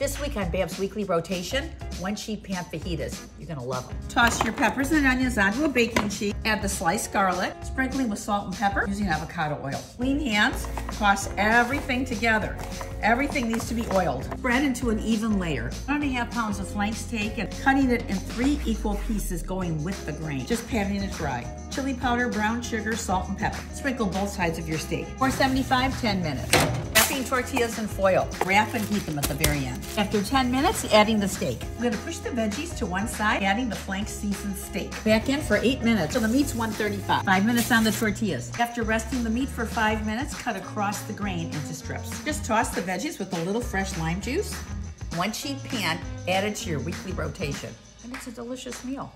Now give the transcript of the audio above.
This week on Bab's Weekly Rotation, one sheet pan fajitas. You're gonna love them. Toss your peppers and onions onto a baking sheet. Add the sliced garlic, sprinkling with salt and pepper using avocado oil. Clean hands, toss everything together. Everything needs to be oiled. Spread into an even layer. One and a half pounds of flank steak and cutting it in three equal pieces going with the grain. Just patting it dry. Chili powder, brown sugar, salt, and pepper. Sprinkle both sides of your steak. 475, 10 minutes. Tortillas in foil. Wrap and heat them at the very end. After 10 minutes, adding the steak. I'm gonna push the veggies to one side, adding the flank seasoned steak. Back in for 8 minutes. So the meat's 135. Five minutes on the tortillas. After resting the meat for five minutes, cut across the grain into strips. Just toss the veggies with a little fresh lime juice. One sheet pan added to your weekly rotation. And it's a delicious meal.